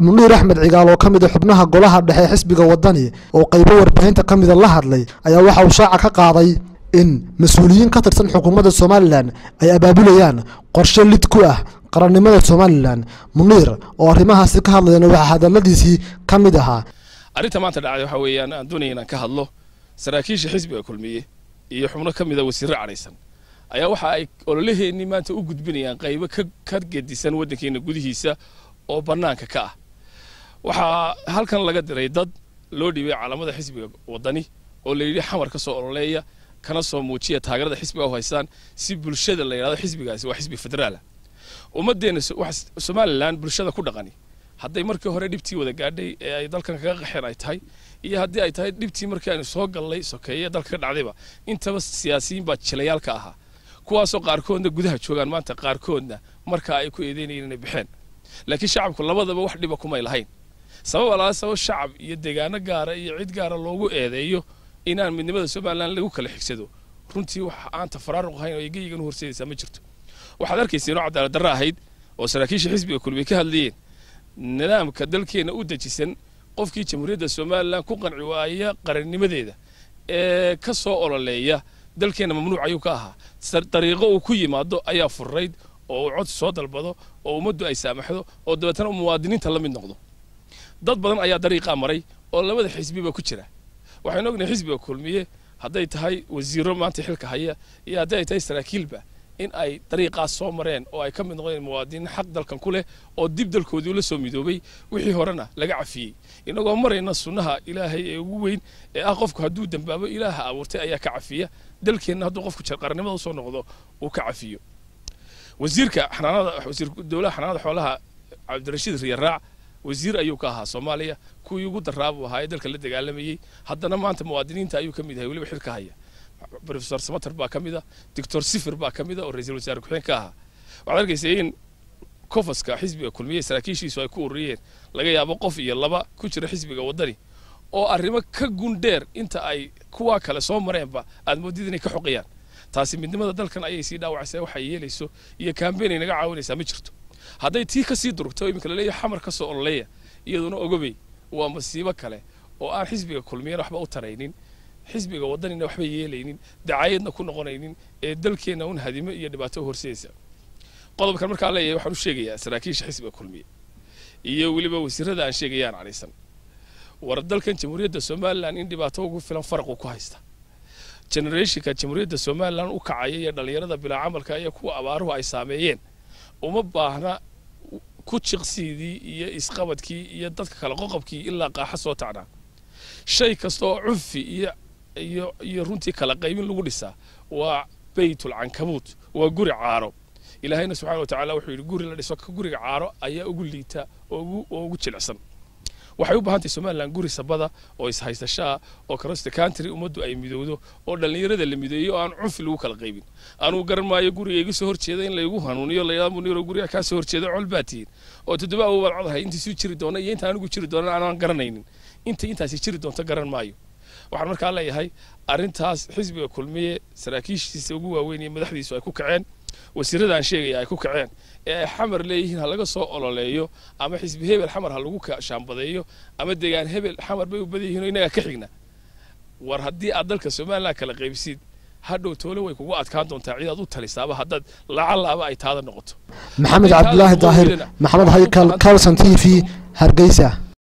muniir axmed cigaal oo ka mid a xubnaha golaha dhexe xisbiga wadani oo qaybo warbaahinta ka mida la hadlay ayaa waxa uu shaaca ka qaaday in mas'uuliyiin ka tirsan xukuumadda somalilan ay abaabulayaan qorshe lid ku ah qarannimada somalilan. Muniir oo arrimahaasi ka hadlayana waxaa hadaladiisii ka mid ahaa. Arrinta maanta dhacday waxa weeyaan aan doonaya inaan ka hadlo saraakiisha xisbiga kulmiye iyo xubno ka mid a wasiirro cadhaysan ayaa waxa ay ololaheennii maanta u gudbinayaan qaybo ka gedisan waddankeena gudihiisa oo bannaanka ka ah waxaa halkan laga diray dad loo dhiibay calaamada xisbiga waddani oo la yidhi xamar ka soo ololeeya kana soo muujiya taageerada xisbiga u haystaan si bulshada la yidhahdo xisbigaasi waa xisbi federaala ummaddeena somalilan bulshada ku dhaqani. Hadday markii hore dhibtii wada gaadhay ee ay dalkan kaga qaxeen ay tahay iyo haddii ay tahay dhibtii markii aynu soo gallay sokeeye dalka ka dhacdayba intaba siyaasiyiin baa jilayaalka ahaa. Kuwaasoo qaarkoodna gudaha joogaan maanta qaarkoodna markaa ay ku eedeynayeen inay baxeen. Laakiin shacabku labadaba wax dhiba kumay lahayn sabab sabab shacab iyo deegaano gaara iyo cid gaara loogu eedeeyo inaan midnimada somalilan lagu kala xigsado. Runtii wax aan tafaraaruq ahayn oo egeyigan horseedaysaa ma jirto. Waxaad arkaysa inoo cadaalad darro ahayd oo saraakiisha xisbiga kulmiye ka hadlayeen. Nidaamka dalkeenna u dejisan qofkii jamhuuriyadda somalilan ku qanci waaya qarannimadeeda ee ka soo ololeeya dalkeenna mamnuuc ayuu ka ahaa. Dariiqo uu ku yimaado ayaa furrayd oo uu cod soo dalbado oo ummaddu ay saamaxdo oo dabeetana muwaadiniinta la mid noqdo dad badan ayaa dariiqaa maray oo labada xisbiba ku jira. Waxaynu ognahay xisbiga kulmiye hadday tahay wasiiro maanta xilka haya iyo haddii ay tahay saraakiilba in ay dariiqaas soo mareen oo ay ka mid noqdeen muwaadiniin xaq dalkan ku leh oo dib dalkoodii ula soo midoobay wixii horena laga cafiyey. Inagoo marayna sunnaha ilaahay ee ugu weyn ee ah qofku hadduu dembaabo ilaaha abuurtay ayaa ka cafiya. Dalkeenna hadduu qofku qarannimada u soo noqdo uu ka cafiyo. Wasiirka xanaanada wasiir dowlaha xanaanada xoolaha cabdirashiid riyaraac wasiir ayuu ka ahaa soomaaliya kuwii ugu daraabu ahaa ee dalka la dagaalamayey haddana maanta muwaadiniinta ayuu ka mid yahay weliba xilka haya. Rofesor samater baa ka mid a doctor sifir baa ka mid a oo ra'iisul wasaare ku-xigeen ka ahaa. Waxaad arkaysa in kofaska xisbiga kulmiye saraakiishiisu ay ku ururiyeen. Laga yaabo qof iyo laba ku jira xisbiga waddani oo arrimo ka gundheer inta ay kuwaa kale soo mareenba aad moodid inay ka xoqayaan taasi midnimada dalkan ayay sii dhaawacaysaa waxay yeelayso iyo kambeyn ay naga caawinaysaa ma jirto hadday tii ka sii durugto iminka la leeyahay xamar ka soo ololeeya iyaduna ogobey waa masiibo kale oo aan xisbiga kulmiyana waxba u taraynin xisbiga waddanina waxba yeelaynin dacaayadna ku noqonaynin ee dalkeenna un hadimo iyo dhibaato u horseedaysa qodobkan markaa leeyahay waxaan u sheegayaa saraakiisha xisbiga kulmiye iyo weliba wasiirada aan sheegayaan cadhaysan war dalkan jamhuuriyadda somalilan in dhibaato ugu filan faraqu ku haysta. Generationka jamhuuriyadda somalilan u kacaya iyo dhallinyarada bilaa camalka iyo kuwa abaaruhu ay saameeyeen uma baahna ku jiqsiidii iyo isqabadkii iyo dadka kale qoqobkii ilaa qaaxa soo tacnaa shay kasta oo cunfi iyo iyo iyo runtii kala qaybin lagu dhisaa waa baytul cankabuut waa guri caaro. Ilaahayna subxana wa tacaala wuxuu yidhi guri la dhiso ka guriga caaro ayaa ugu liita oo ugu jilicsan waxay u baahan tahay somalilan guri sabada oo ishaysashaa oo crosta country ummaddu ay midowdo oo dhallinyarada la mideeyo oo aan cunfi lagu kala qaybin. Anuu garan maayo guriga iga soo horjeeda in laygu hanuuniyo layidhahdo muniiro guriga kaa soo horjeeda col baa tihiin oo toddoba awowal codahay intiisuu jiri doona iyo inta anigu jiri doona aanaan garanaynin. Inta intaasi jiri doonto garan maayo. Waxaan markaa leeyahay arrintaas xisbiga kulmiye saraakiishiisa ugu waaweyn iyo madaxdiisu ay ku kaceen wasiiradaan sheegaya ay ku kaceen ee ay xamar leeyihiin ha laga soo ololeeyo ama xisbi hebel xamar ha lagu shaambadeeyo ama deegaan hebel xamar bay u badan yihiin oo innagaa ka xigna. War haddii aad dalka somalilan kala qaybsid hadhow toole way kugu adkaan doontaa cidaad u talisaaba haddaad lacalaaba ay taada noqoto. Maxamed cabdilaahi daahir maxamed haykal calson t v hargeysa